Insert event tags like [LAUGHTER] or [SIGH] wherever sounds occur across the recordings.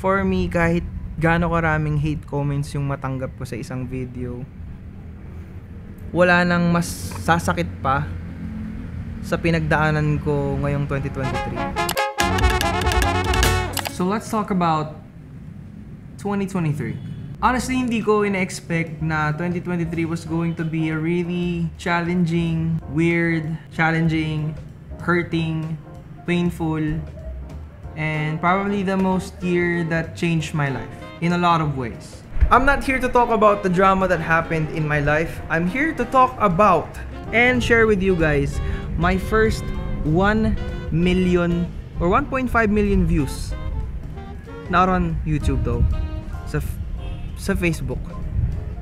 For me, kahit gaano karaming hate comments yung matanggap ko sa isang video, wala nang mas sasakit pa sa pinagdaanan ko ngayong 2023. So let's talk about 2023. Honestly, hindi ko ina-expect na 2023 was going to be a really challenging, weird, challenging, hurting, painful, and probably the most year that changed my life in a lot of ways. I'm not here to talk about the drama that happened in my life. I'm here to talk about and share with you guys my first 1 million or 1.5 million views. Not on YouTube though. Sa, sa Facebook.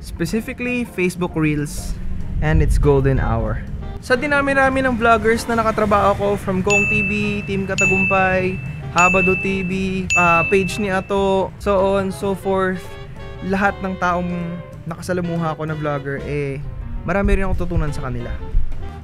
Specifically, Facebook Reels and its golden hour. Sa dinami-rami ng vloggers na nakatrabaho ko from Kong TV, Team Katagumpay, Habado TV, ah, page ni Ato, so on, so forth. Lahat ng taong nakasalamuha ko na vlogger, eh, marami rin akong tutunan sa kanila.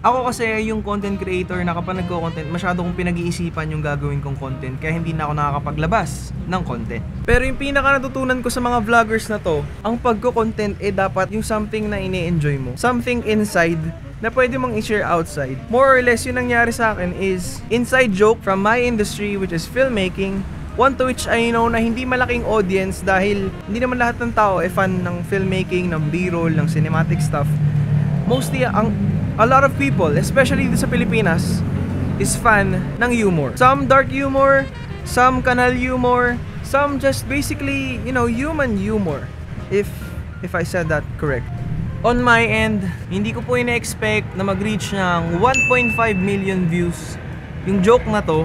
Ako kasi yung content creator na kapag nagko-content, masyado kong pinag-iisipan yung gagawin kong content kaya hindi na ako nakakapaglabas ng content. Pero yung pinaka natutunan ko sa mga vloggers na to, ang pagko-content eh dapat yung something na ini-enjoy mo. Something inside na pwede mong i-share outside. More or less, yung nangyari sa akin is inside joke from my industry which is filmmaking One to which I know na hindi malaking audience dahil hindi naman lahat ng tao ay fan ng filmmaking, ng b-roll, ng cinematic stuff. Mostly, ang, a lot of people, especially dito sa Pilipinas, is fan ng humor. Some dark humor, some kanal humor, some just basically, you know, human humor. If, if I said that correct. On my end, hindi ko po ina-expect na mag-reach ng 1.5 million views yung joke na to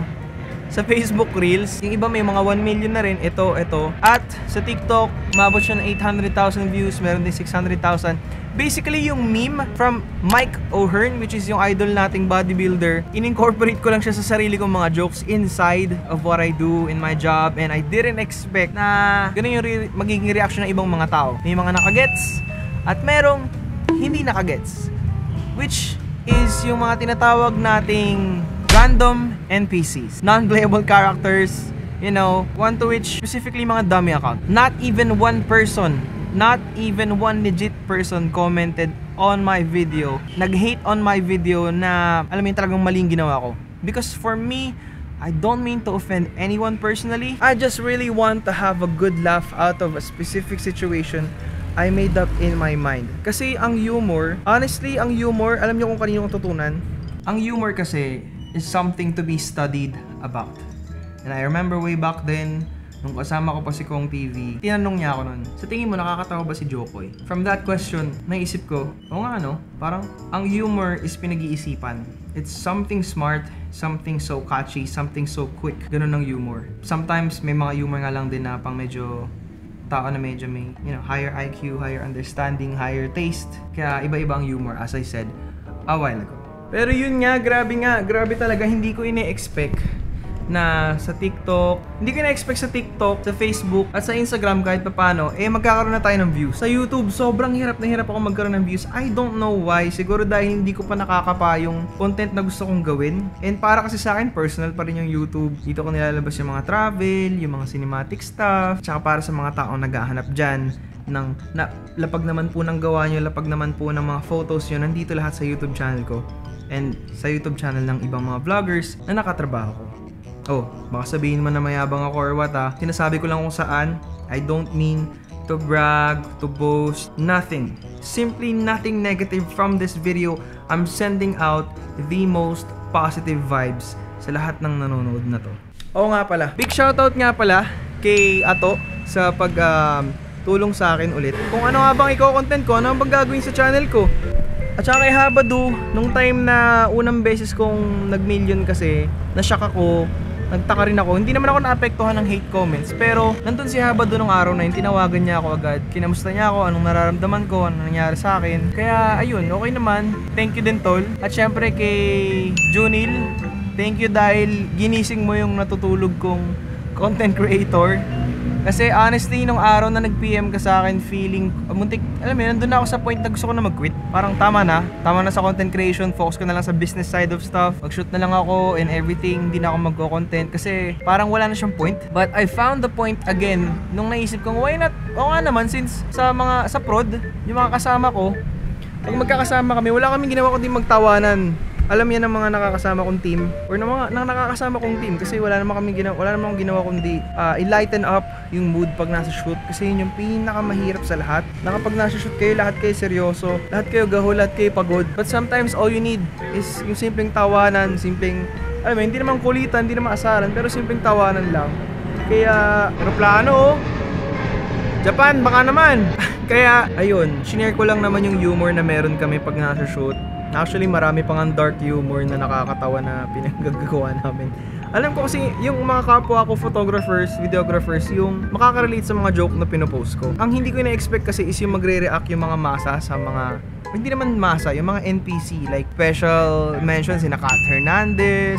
sa Facebook Reels. Yung iba may mga 1 million na rin. Ito, ito. At sa TikTok, umabot siya ng 800,000 views. Meron din 600,000. Basically, yung meme from Mike O'Hearn, which is yung idol nating bodybuilder, in-incorporate ko lang siya sa sarili kong mga jokes inside of what I do in my job. And I didn't expect na ganun yung re- magiging reaction ng ibang mga tao. May mga nakagets at merong hindi nakagets. Which is yung mga tinatawag nating random NPCs, non-playable characters, you know, one to which specifically mga dummy account. Not even one person, not even one legit person commented on my video, nag-hate on my video na alam mo talagang maling ginawa ko. Because for me, I don't mean to offend anyone personally. I just really want to have a good laugh out of a specific situation I made up in my mind. Kasi ang humor, honestly, ang humor, alam niyo kung kanino kong tutunan? Ang humor kasi is something to be studied about. And I remember way back then, nung kasama ko pa si Kong TV, tinanong niya ako nun, sa tingin mo nakakatawa ba si Jokoy? From that question, naisip ko, o nga ano, parang ang humor is pinag-iisipan. It's something smart, something so catchy, something so quick. Ganun ang humor. Sometimes may mga humor nga lang din na pang medyo tao na medyo may, you know, higher IQ, higher understanding, higher taste. Kaya iba-iba ang humor, as I said a while ago. Pero yun nga, grabe nga, grabe talaga, hindi ko ine-expect na sa TikTok, hindi ko na-expect sa TikTok, sa Facebook, at sa Instagram kahit papano, eh magkakaroon na tayo ng views. Sa YouTube, sobrang hirap na hirap ako magkaroon ng views. I don't know why. Siguro dahil hindi ko pa nakakapa yung content na gusto kong gawin. And para kasi sa akin, personal pa rin yung YouTube. Dito ko nilalabas yung mga travel, yung mga cinematic stuff, tsaka para sa mga taong naghahanap dyan ng na, lapag naman po ng gawa nyo, lapag naman po ng mga photos nyo, nandito lahat sa YouTube channel ko and sa YouTube channel ng ibang mga vloggers na nakatrabaho ko. Oh, baka sabihin mo na mayabang ako or what ah. Sinasabi ko lang kung saan. I don't mean to brag, to boast, nothing. Simply nothing negative from this video. I'm sending out the most positive vibes sa lahat ng nanonood na to. Oo nga pala. Big shoutout nga pala kay Ato sa pag um, tulong sa akin ulit. Kung ano nga bang i-content ko, ano ang gagawin sa channel ko. At saka kay Habadu, nung time na unang beses kong nag-million kasi, nashock ako, nagtaka rin ako. Hindi naman ako naapektuhan ng hate comments, pero nandun si Habadu nung araw na yun, tinawagan niya ako agad. Kinamusta niya ako, anong nararamdaman ko, anong nangyari sa akin. Kaya ayun, okay naman. Thank you din tol. At syempre kay Junil, thank you dahil ginising mo yung natutulog kong content creator. Kasi honestly, nung araw na nag-PM ka sa akin, feeling, uh, muntik, alam mo yun, nandun na ako sa point na gusto ko na mag-quit. Parang tama na, tama na sa content creation, focus ko na lang sa business side of stuff, mag-shoot na lang ako and everything, hindi na ako mag-content kasi parang wala na siyang point. But I found the point again, nung naisip kong, why not, o nga naman, since sa mga, sa prod, yung mga kasama ko, pag magkakasama kami, wala kaming ginawa kundi magtawanan alam yan ng mga nakakasama kong team or ng mga ng nakakasama kong team kasi wala naman kami ginawa wala naman akong ginawa kundi uh, i-lighten up yung mood pag nasa shoot. Kasi yun yung pinakamahirap sa lahat. Na kapag nasa shoot kayo lahat kayo seryoso lahat kayo gahol lahat kayo pagod. But sometimes all you need is yung simpleng tawanan simpleng alam mo hindi naman kulitan hindi naman asaran pero simpleng tawanan lang. Kaya aeroplano. Japan baka naman. [LAUGHS] Kaya ayun shinare ko lang naman yung humor na meron kami pag nasa shoot Actually, marami pang ang dark humor na nakakatawa na pinagagawa [LAUGHS] namin. Alam ko kasi yung mga kapwa ko photographers, videographers, yung makaka-relate sa mga joke na pinopost ko. Ang hindi ko na-expect kasi is yung magre-react yung mga masa sa mga hindi naman masa, yung mga NPC like special mentions si Kat Hernandez,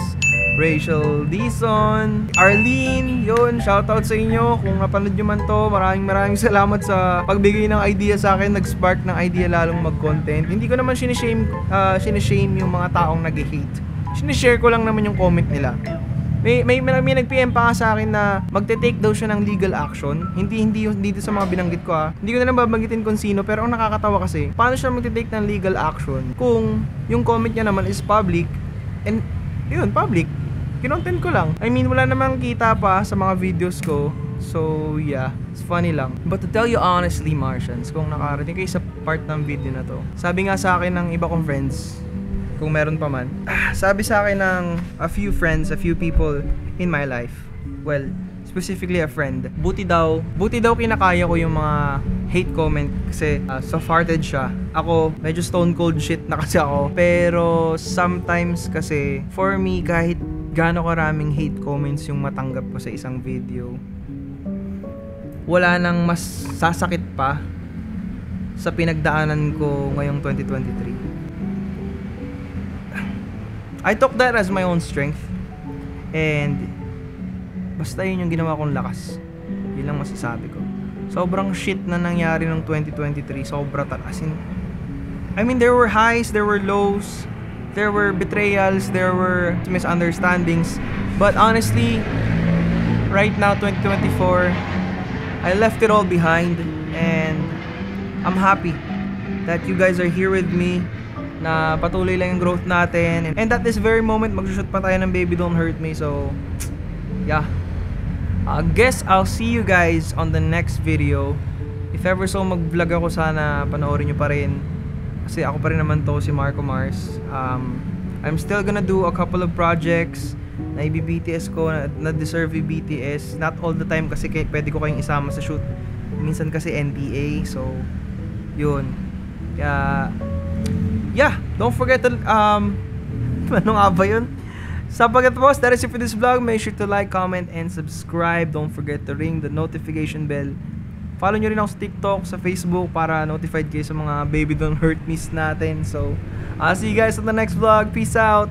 Rachel Dison, Arlene, yun, shoutout sa inyo kung napanood nyo man to. Maraming maraming [LAUGHS] salamat sa pagbigay ng idea sa akin, nag-spark ng idea lalong mag-content. Hindi ko naman sinishame, uh, sinishame yung mga taong nag-hate. Sinishare ko lang naman yung comment nila. May, may, may, may nag-PM pa sa akin na magte-take daw siya ng legal action. Hindi, hindi, dito sa mga binanggit ko ah. Hindi ko na lang babanggitin kung sino, pero ang nakakatawa kasi, paano siya magte-take ng legal action kung yung comment niya naman is public and yun, public. Kinontent ko lang. I mean, wala namang kita pa sa mga videos ko. So, yeah. It's funny lang. But to tell you honestly, Martians, kung nakarating kayo sa part ng video na to, sabi nga sa akin ng iba kong friends, kung meron pa man. [SIGHS] Sabi sa akin ng a few friends, a few people in my life. Well, specifically a friend. Buti daw, buti daw kinakaya ko yung mga hate comment kasi uh, soft-hearted siya. Ako, medyo stone cold shit na kasi ako. Pero sometimes kasi, for me, kahit gaano karaming hate comments yung matanggap ko sa isang video, wala nang mas sasakit pa sa pinagdaanan ko ngayong 2023. I took that as my own strength. And basta yun yung ginawa kong lakas. Yun lang masasabi ko. Sobrang shit na nangyari ng 2023. Sobra talaga. I mean, there were highs, there were lows, there were betrayals, there were misunderstandings. But honestly, right now, 2024, I left it all behind and I'm happy that you guys are here with me na patuloy lang yung growth natin. And at this very moment, magsushoot pa tayo ng Baby Don't Hurt Me. So, yeah. I guess I'll see you guys on the next video. If ever so mag-vlog ako, sana panoorin nyo pa rin. Kasi ako pa rin naman to, si Marco Mars. Um, I'm still gonna do a couple of projects na i-BTS ko, na, na deserve i-BTS. Not all the time kasi kay, pwede ko kayong isama sa shoot. Minsan kasi NDA, so yun. Kaya yeah, don't forget to, um, [LAUGHS] ano nga ba yun? Sa pagkatapos, that is it for this vlog. Make sure to like, comment, and subscribe. Don't forget to ring the notification bell. Follow nyo rin ako sa TikTok, sa Facebook para notified kayo sa mga Baby Don't Hurt Miss natin. So, I'll see you guys on the next vlog. Peace out!